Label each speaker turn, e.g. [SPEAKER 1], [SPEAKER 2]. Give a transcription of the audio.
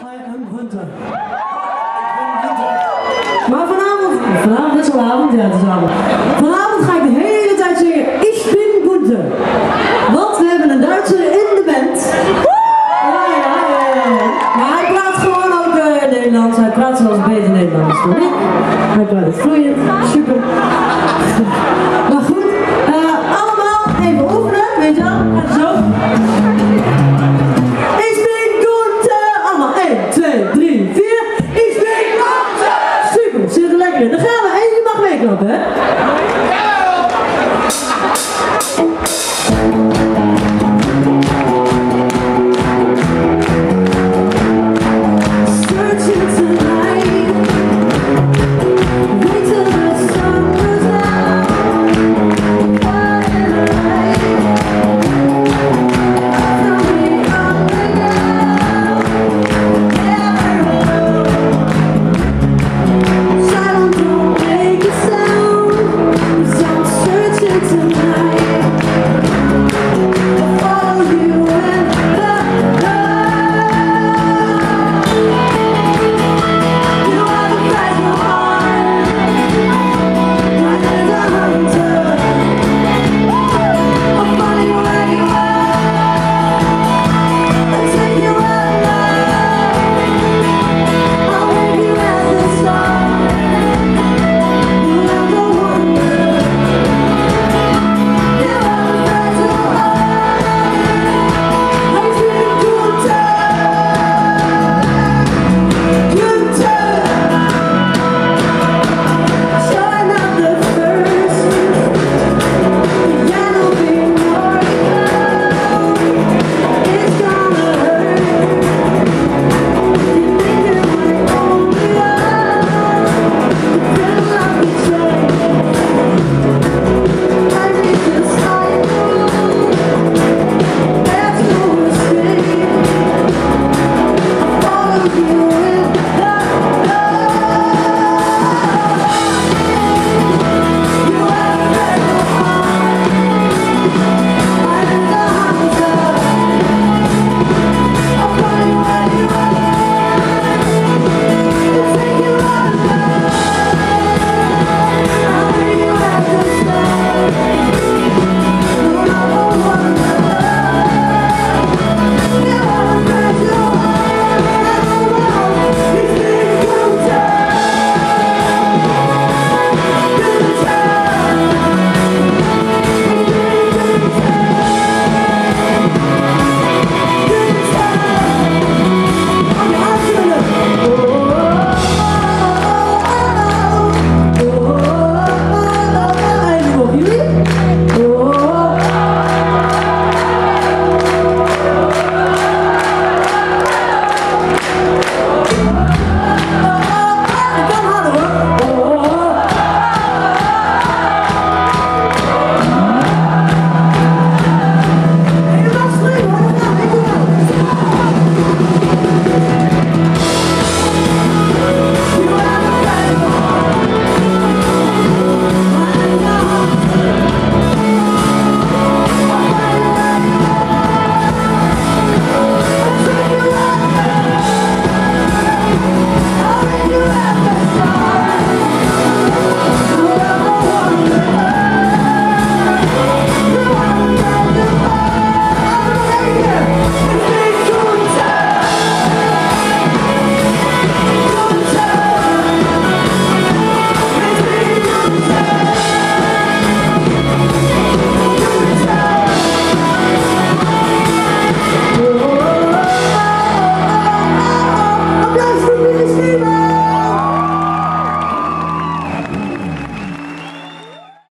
[SPEAKER 1] Hunter. Maar vanavond, vanavond is wel avond, ja het is avond. Vanavond ga ik de hele tijd zingen, ik ben Gunther. Want we hebben een Duitser in de band. Ja, ja. Maar hij praat gewoon ook eh, Nederlands, hij praat zelfs beter Nederlands dan ik. Hij praat het vloeiend. Super.